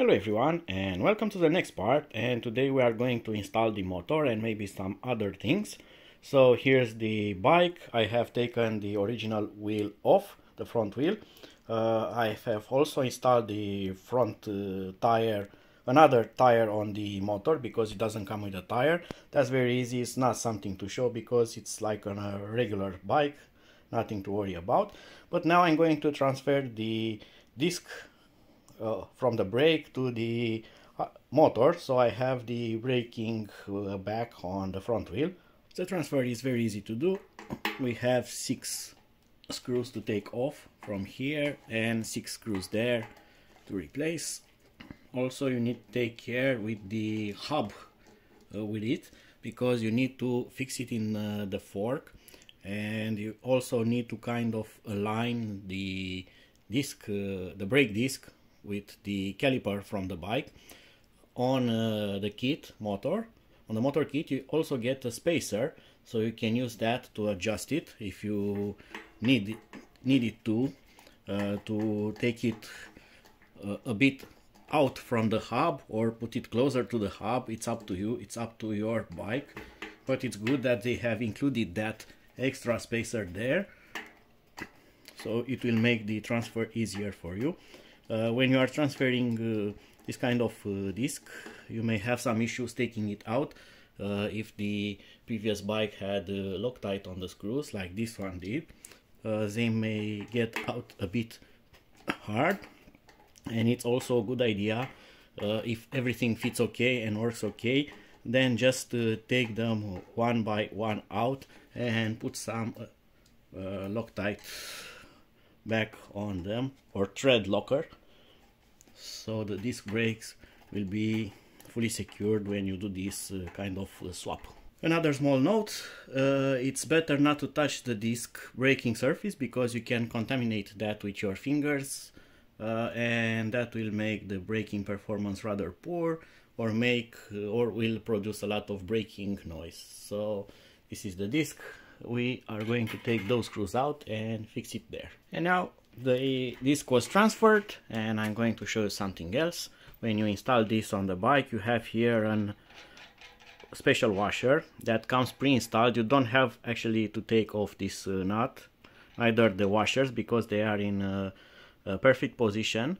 Hello everyone and welcome to the next part and today we are going to install the motor and maybe some other things. So here's the bike, I have taken the original wheel off, the front wheel. Uh, I have also installed the front uh, tire, another tire on the motor because it doesn't come with a tire. That's very easy, it's not something to show because it's like on a regular bike, nothing to worry about. But now I'm going to transfer the disc uh, from the brake to the uh, motor so I have the braking uh, back on the front wheel. The transfer is very easy to do. We have six screws to take off from here and six screws there to replace. Also you need to take care with the hub uh, with it because you need to fix it in uh, the fork and you also need to kind of align the disc, uh, the brake disc with the caliper from the bike. On uh, the kit motor, on the motor kit you also get a spacer so you can use that to adjust it if you need it, need it to uh, to take it uh, a bit out from the hub or put it closer to the hub. It's up to you it's up to your bike. But it's good that they have included that extra spacer there so it will make the transfer easier for you when you are transferring uh, this kind of uh, disc you may have some issues taking it out if the previous bike had Loctite on the screws like this one did. They may get out a bit hard. And it's also a good idea uh, if everything fits okay and works okay then just uh, take them one by one out and put some uh, Loctite back on them or thread locker so the disc brakes will be fully secured when you do this uh, kind of uh, swap. Another small note, uh, it's better not to touch the disc braking surface because you can contaminate that with your fingers uh, and that will make the braking performance rather poor or make uh, or will produce a lot of braking noise. So this is the disc, we are going to take those screws out and fix it there. And now the disc was transferred and I'm going to show you something else. When you install this on the bike you have here a special washer that comes pre-installed. You don't have actually to take off this uh, nut, either the washers because they are in a, a perfect position.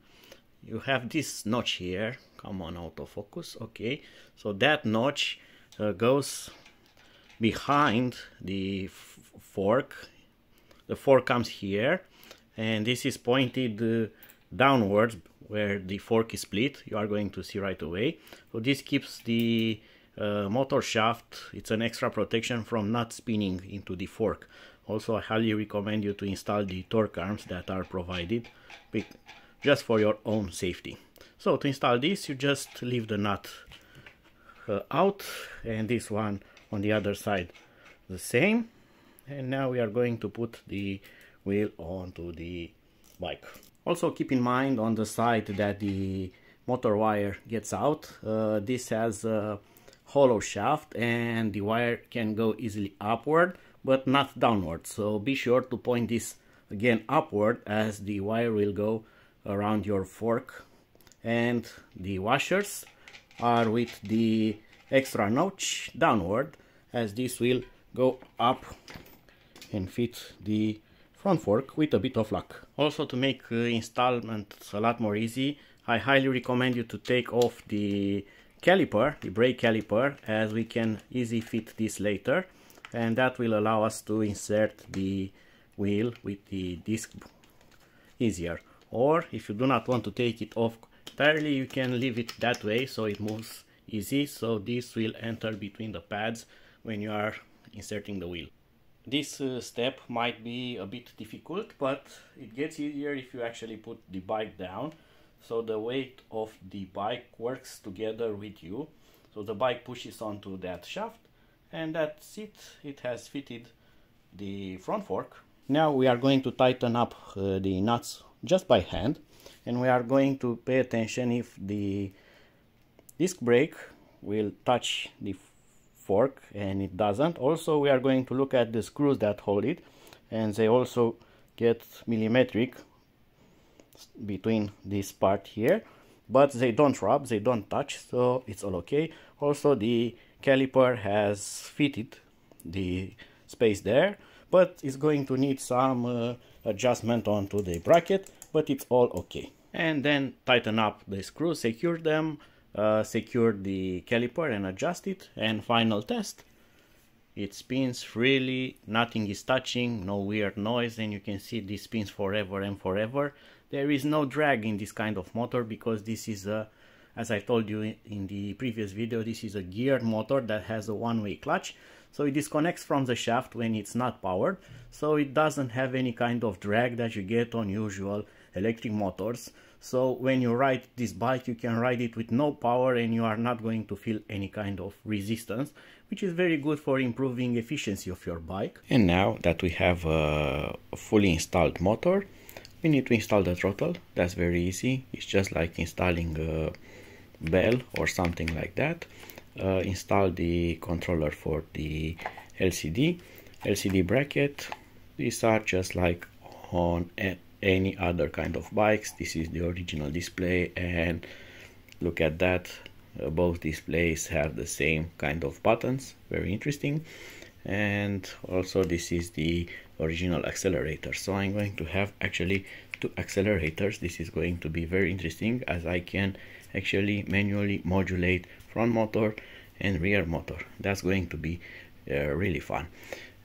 You have this notch here, come on autofocus, okay. So that notch uh, goes behind the fork. The fork comes here and this is pointed uh, downwards where the fork is split. You are going to see right away. So this keeps the uh, motor shaft. It's an extra protection from not spinning into the fork. Also I highly recommend you to install the torque arms that are provided just for your own safety. So to install this you just leave the nut uh, out and this one on the other side the same. And now we are going to put the wheel onto the bike. Also keep in mind on the side that the motor wire gets out. Uh, this has a hollow shaft and the wire can go easily upward but not downward. So be sure to point this again upward as the wire will go around your fork and the washers are with the extra notch downward as this will go up and fit the front fork with a bit of luck. Also to make uh, installment a lot more easy, I highly recommend you to take off the caliper, the brake caliper, as we can easily fit this later and that will allow us to insert the wheel with the disc easier. Or if you do not want to take it off entirely, you can leave it that way so it moves easy. So this will enter between the pads when you are inserting the wheel. This uh, step might be a bit difficult, but it gets easier if you actually put the bike down. So the weight of the bike works together with you. So the bike pushes onto that shaft and that's it. It has fitted the front fork. Now we are going to tighten up uh, the nuts just by hand and we are going to pay attention if the disc brake will touch the fork and it doesn't. Also we are going to look at the screws that hold it and they also get millimetric between this part here but they don't rub they don't touch so it's all okay. Also the caliper has fitted the space there but it's going to need some uh, adjustment onto the bracket but it's all okay. And then tighten up the screws secure them uh, secure the caliper and adjust it. And final test it spins freely nothing is touching no weird noise and you can see this spins forever and forever. There is no drag in this kind of motor because this is a as I told you in the previous video this is a geared motor that has a one-way clutch. So it disconnects from the shaft when it's not powered. So it doesn't have any kind of drag that you get on usual electric motors. So when you ride this bike you can ride it with no power and you are not going to feel any kind of resistance which is very good for improving efficiency of your bike. And now that we have a fully installed motor we need to install the throttle. That's very easy. It's just like installing a bell or something like that. Uh, install the controller for the LCD LCD bracket. These are just like on any other kind of bikes. This is the original display and look at that. Uh, both displays have the same kind of buttons. Very interesting. And also this is the original accelerator. So I'm going to have actually two accelerators. This is going to be very interesting as I can actually manually modulate front motor and rear motor. That's going to be uh, really fun.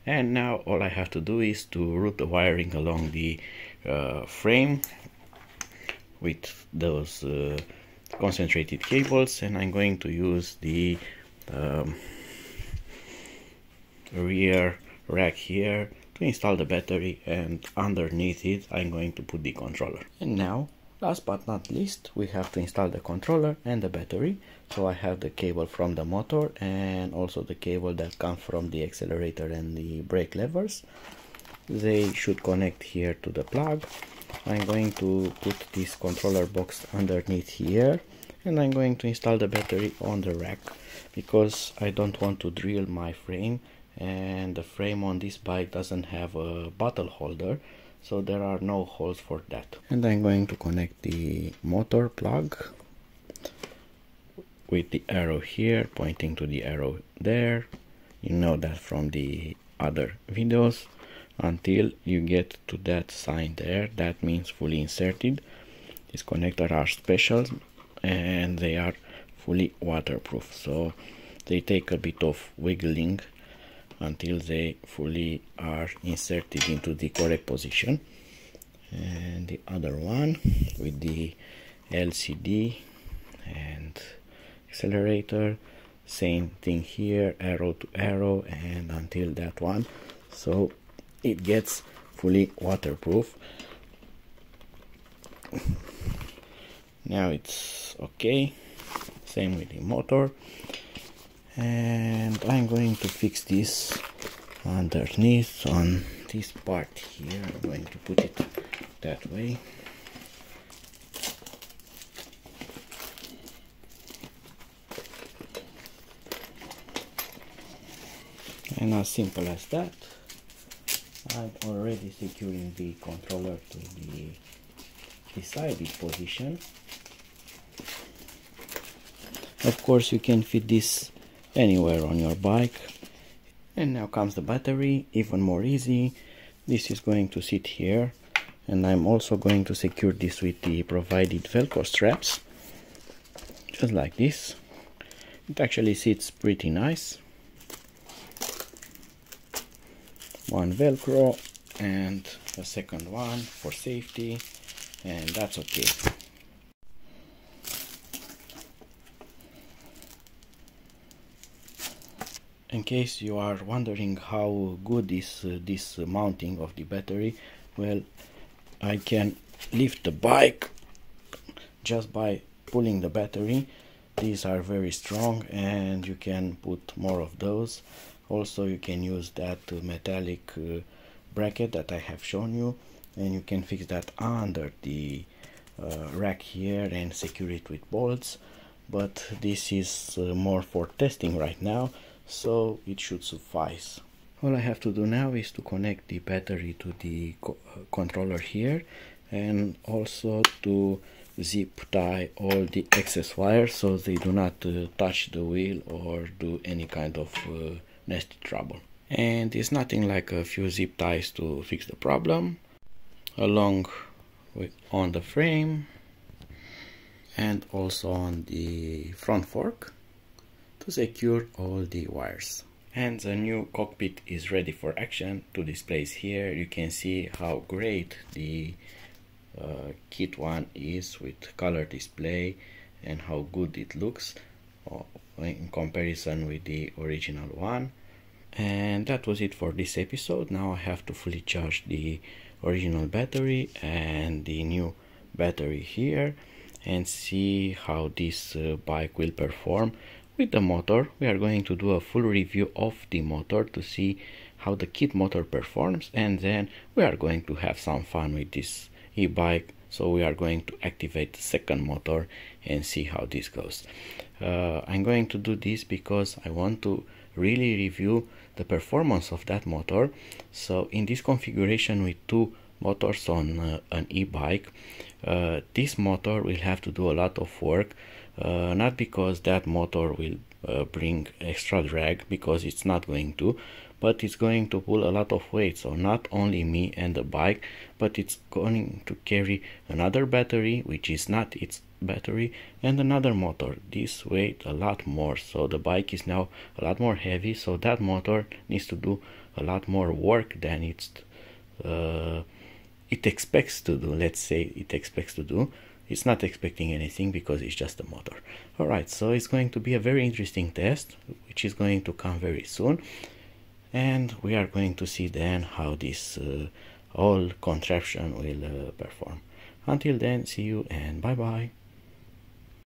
And now all I have to do is to route the wiring along the uh, frame with those uh, concentrated cables and I'm going to use the um, rear rack here to install the battery and underneath it I'm going to put the controller. And now last but not least we have to install the controller and the battery so I have the cable from the motor and also the cable that comes from the accelerator and the brake levers they should connect here to the plug. I'm going to put this controller box underneath here and I'm going to install the battery on the rack because I don't want to drill my frame and the frame on this bike doesn't have a bottle holder so there are no holes for that. And I'm going to connect the motor plug with the arrow here pointing to the arrow there. You know that from the other videos until you get to that sign there. That means fully inserted. These connectors are special and they are fully waterproof. So they take a bit of wiggling until they fully are inserted into the correct position. And the other one with the LCD and accelerator same thing here arrow to arrow and until that one. So it gets fully waterproof. Now it's okay. Same with the motor. And I'm going to fix this underneath on this part here. I'm going to put it that way. And as simple as that I'm already securing the controller to the decided position. Of course you can fit this anywhere on your bike. And now comes the battery even more easy. This is going to sit here and I'm also going to secure this with the provided velcro straps just like this. It actually sits pretty nice one velcro and a second one for safety and that's okay. In case you are wondering how good is uh, this uh, mounting of the battery well I can lift the bike just by pulling the battery. These are very strong and you can put more of those also you can use that uh, metallic uh, bracket that I have shown you and you can fix that under the uh, rack here and secure it with bolts. But this is more for testing right now so it should suffice. All I have to do now is to connect the battery to the co controller here and also to zip tie all the excess wires so they do not uh, touch the wheel or do any kind of uh, nasty trouble. And it's nothing like a few zip ties to fix the problem along with on the frame and also on the front fork two secure all the wires. And the new cockpit is ready for action to displays here. You can see how great the uh, kit one is with color display and how good it looks in comparison with the original one. And that was it for this episode. Now I have to fully charge the original battery and the new battery here and see how this uh, bike will perform with the motor. We are going to do a full review of the motor to see how the kit motor performs and then we are going to have some fun with this e-bike so we are going to activate the second motor and see how this goes. Uh, I'm going to do this because I want to really review the performance of that motor. So in this configuration with two motors on uh, an e-bike uh, this motor will have to do a lot of work uh, not because that motor will uh, bring extra drag because it's not going to but it's going to pull a lot of weight so not only me and the bike but it's going to carry another battery which is not its battery and another motor. This weight a lot more so the bike is now a lot more heavy so that motor needs to do a lot more work than it's uh, it expects to do let's say it expects to do. It's not expecting anything because it's just a motor. All right so it's going to be a very interesting test which is going to come very soon and we are going to see then how this uh, contraption will uh, perform. Until then see you and bye bye